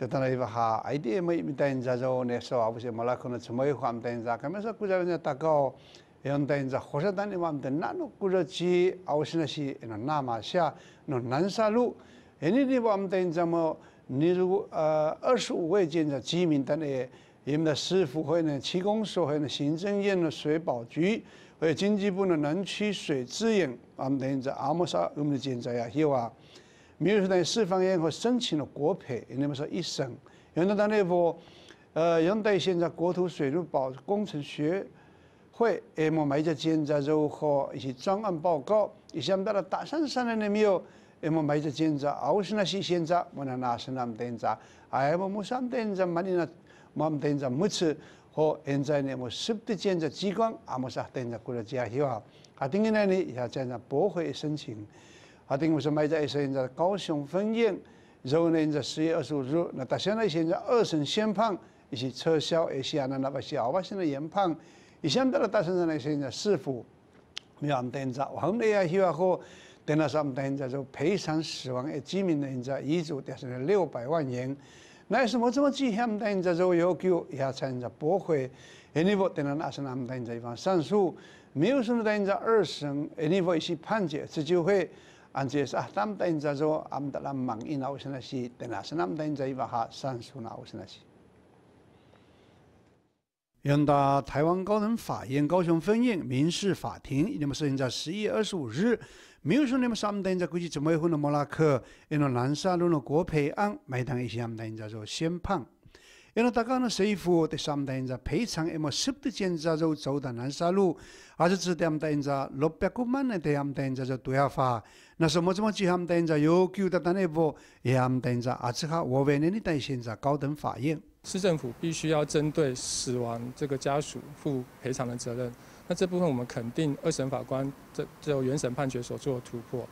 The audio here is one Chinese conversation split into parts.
Tetana iwa ha aide mo imita inza zo ne so abuse mala kono chmoy kham ta inza kame so kuja inza takao yon ta inza khosa tani mam te nanu kuja chi ausina si eno nama sha no nansa lu eni ni bam ta inza mo ni ru 二十五位建的居民单呢，我们的市府会呢，气功所会呢，行政院的水保局，还有经济部的南区水资源，我们等于在阿姆萨我们的建在呀，有啊。比如说呢，四方院和申请了国赔，那么说一审，原来那部，呃，原来现在国土水路保工程学会，那么买着建在如何一些专案报告，一些到了大山上的那没有，那么买着建在，奥是那些现在，我那那是那么建在，哎，我木山建在，马里那，我们建在木次和现在呢，我十的建在机关，阿么啥建在过了家去啊，啊，等于呢，你要建在驳回申请。啊，等于说买在现在高雄分院，然后呢，在十月二十五日，那他现在现在二审宣判，一些撤销一些啊，那那把些后把现在研判，以前到了大审上来现在是否没有安定着？后面也希望和等那上等着就赔偿死亡的居民的人在遗嘱掉成了六百万元，那什么这么几项等着就要求也才能驳回，因为等那那是那么等着一方上诉，没有什么等着二审，因为一些判决这就会。Antes ahtam ta inza zo am dalam mang ina usana si tena sanam ta inza iwa ha san suna usana si。人大台湾高等法院高雄分院民事法庭，那么是在十一月二十五日，没有说那么三等在估计怎么会那莫拉克，因为南沙路的国赔案，每当一些三等在做宣判。因为大家呢，谁付的三等在赔偿，那么十的检查就走到南沙路，而是指点等在六百多万的点等在做对押法。那什么怎么去他们等着要求的单那部，也他们等着啊？只好我为你的担心在高等法院。市政府必须要针对死亡这个家属负赔偿的责任。那这部分我们肯定二审法官这这原审判决所做的突破。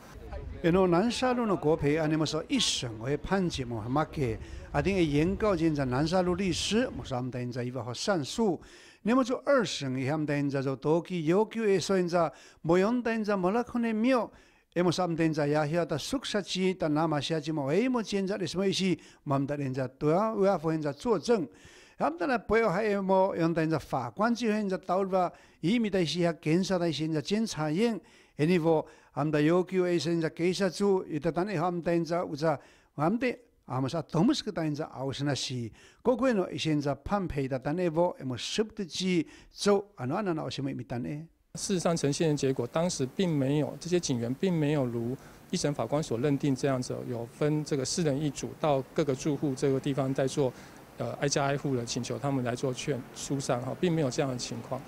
比如南沙路的国赔啊，那么说一审我已判决冇下马给，啊，因为原告现在南沙路律师，我说我们等人在伊个好上诉，那么就二审伊喊我们等人在做，到起要求伊说现在不用等人马拉看的庙，那么我们等人在呀，遐在熟杀鸡，在拿马杀鸡冇，哎，冇检查的什么意思？我们等人在都要为他现在作证，然后呢，不要还有冇用？等人法官这些人在到尾伊咪在是遐跟上来现在检察院。任何，我们要求这些人警察有担当的，我们担心我们阿们是透明的担当的，阿不是的。国国的现在判赔的当然，阿们受得起，做阿那阿那阿什么一点呢？事实上，呈现的结果，当时并没有这些警员，并没有如一审法官所认定这样子，有分这个四人一组到各个住户这个地方在做。呃挨家挨户的请求他们来做劝疏散哈，并没有这样的情况。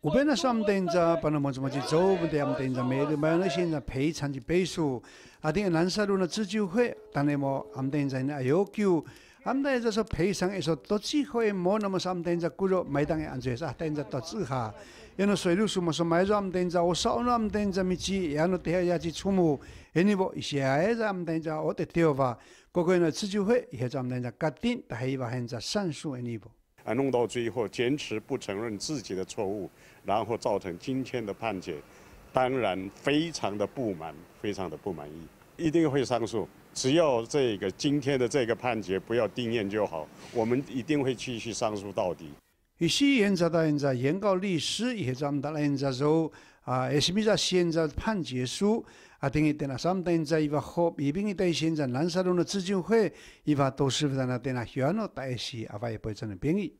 我本来上等着，把那么怎么去做不得，我们等着每个买那些人赔偿的倍数，啊，等南沙路的自救会，当然么，我们等着呢要求。俺们在说赔偿的时候，都只会没那么三等着，顾着每当的安全是等着到之下。因为水路什么说买着俺等着，我少那俺等着米起，然后底下也去出木，因为我一些孩子俺等着我得掉吧，各个呢自救会也咱们等着决定，但系话现在上诉的那步。啊，弄到最后坚持不承认自己的错误，然后造成今天的判决，当然非常的不满，非常的不满意，一定会上诉。只要这个今天的这个判决不要定验就好，我们一定会继续上诉到底。一些人在现在原告律师也咱们现在说啊，也是比较现在判决书啊，等于等了三们在一个好，一边的现在南沙路的资金会，一般都是在那等了选了，但是啊，也不会真的便宜。